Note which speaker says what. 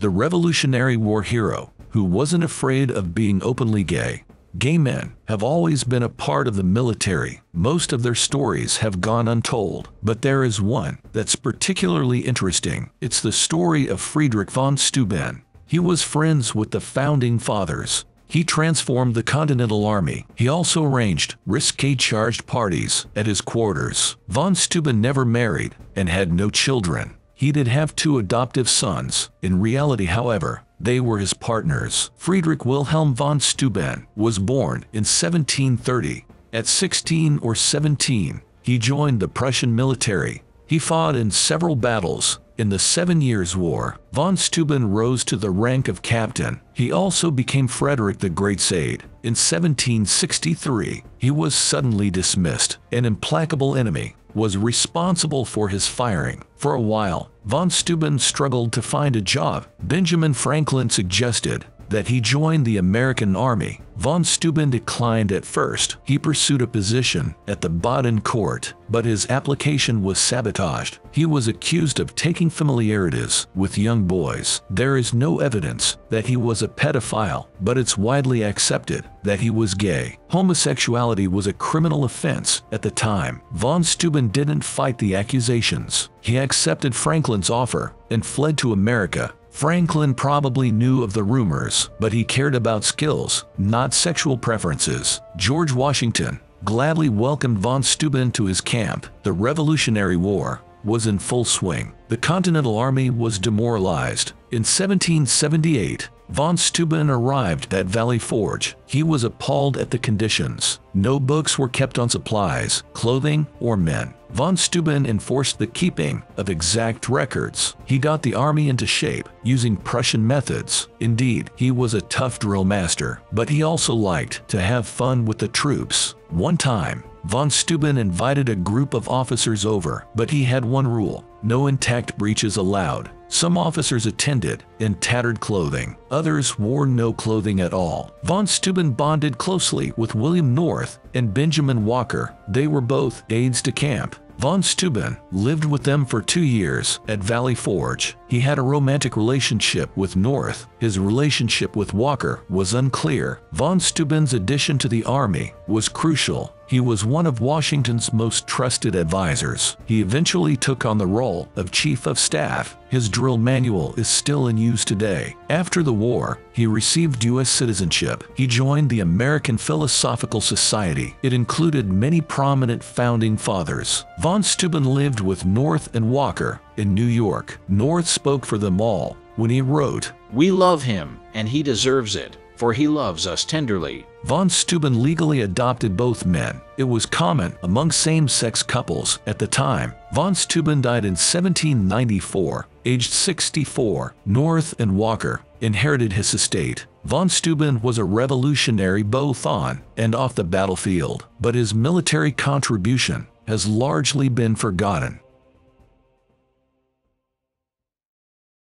Speaker 1: the Revolutionary War hero who wasn't afraid of being openly gay. Gay men have always been a part of the military. Most of their stories have gone untold, but there is one that's particularly interesting. It's the story of Friedrich von Steuben. He was friends with the founding fathers. He transformed the Continental Army. He also arranged risque charged parties at his quarters. Von Steuben never married and had no children. He did have two adoptive sons. In reality, however, they were his partners. Friedrich Wilhelm von Steuben was born in 1730. At 16 or 17, he joined the Prussian military. He fought in several battles. In the Seven Years' War, von Steuben rose to the rank of captain. He also became Frederick the Great's aide. In 1763, he was suddenly dismissed. An implacable enemy was responsible for his firing. For a while, von Steuben struggled to find a job. Benjamin Franklin suggested that he joined the American Army. Von Steuben declined at first. He pursued a position at the Baden court, but his application was sabotaged. He was accused of taking familiarities with young boys. There is no evidence that he was a pedophile, but it's widely accepted that he was gay. Homosexuality was a criminal offense at the time. Von Steuben didn't fight the accusations. He accepted Franklin's offer and fled to America Franklin probably knew of the rumors, but he cared about skills, not sexual preferences. George Washington gladly welcomed von Steuben to his camp. The Revolutionary War was in full swing. The Continental Army was demoralized. In 1778, von Steuben arrived at Valley Forge. He was appalled at the conditions. No books were kept on supplies, clothing, or men. Von Steuben enforced the keeping of exact records. He got the army into shape using Prussian methods. Indeed, he was a tough drill master, but he also liked to have fun with the troops. One time, von Steuben invited a group of officers over, but he had one rule, no intact breeches allowed. Some officers attended in tattered clothing. Others wore no clothing at all. Von Steuben bonded closely with William North and Benjamin Walker. They were both aides de camp. Von Steuben lived with them for two years at Valley Forge. He had a romantic relationship with North. His relationship with Walker was unclear. Von Steuben's addition to the army was crucial. He was one of Washington's most trusted advisors. He eventually took on the role of Chief of Staff. His drill manual is still in use today. After the war, he received U.S. citizenship. He joined the American Philosophical Society. It included many prominent founding fathers. Von Steuben lived with North and Walker in New York. North spoke for them all when he wrote,
Speaker 2: We love him, and he deserves it, for he loves us tenderly.
Speaker 1: Von Steuben legally adopted both men. It was common among same-sex couples at the time. Von Steuben died in 1794, aged 64. North and Walker inherited his estate. Von Steuben was a revolutionary both on and off the battlefield, but his military contribution has largely been forgotten.